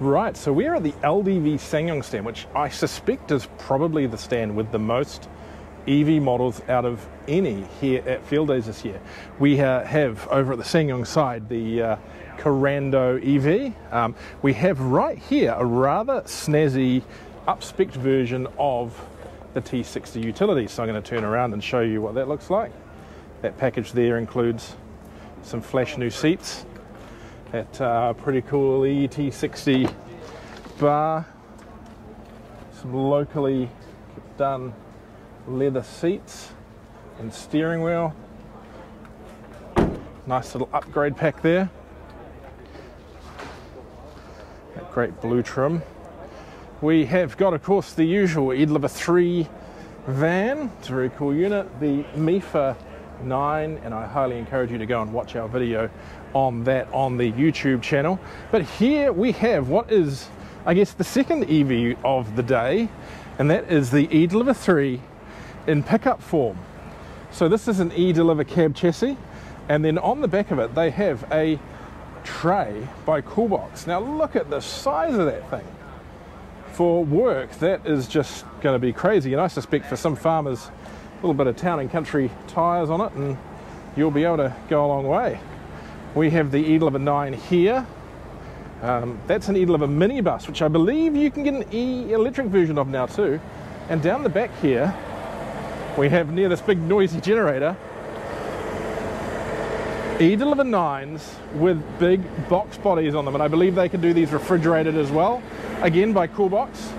Right, so we're at the LDV SsangYong stand, which I suspect is probably the stand with the most EV models out of any here at Fieldays this year. We uh, have over at the SsangYong side the uh, Korando EV. Um, we have right here a rather snazzy upspec version of the T60 utility. So I'm going to turn around and show you what that looks like. That package there includes some flash new seats, that uh, pretty cool ET60 bar, some locally done leather seats and steering wheel. Nice little upgrade pack there. That great blue trim. We have got, of course, the usual eDeliver 3 van. It's a very cool unit. The MIFA 9, and I highly encourage you to go and watch our video on that on the YouTube channel. But here we have what is, I guess, the second EV of the day, and that is the eDeliver 3 in pickup form. So this is an eDeliver cab chassis, and then on the back of it they have a tray by Coolbox. Now look at the size of that thing. For work, that is just going to be crazy, and I suspect for some farmers, little bit of town and country tyres on it, and you'll be able to go a long way. We have the eDeliver 9 here. Um, that's an eDeliver minibus, which I believe you can get an e-electric version of now too. And down the back here, we have near this big noisy generator, eDeliver 9s with big box bodies on them. And I believe they can do these refrigerated as well. Again, by Coolbox.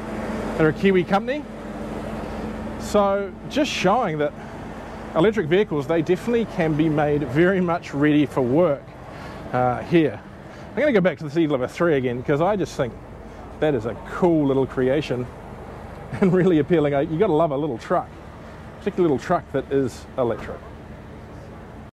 They're a Kiwi company. So just showing that electric vehicles, they definitely can be made very much ready for work uh, here. I'm going to go back to the eDeliver 3 again because I just think that is a cool little creation and really appealing. You've got to love a little truck, particularly a little truck that is electric.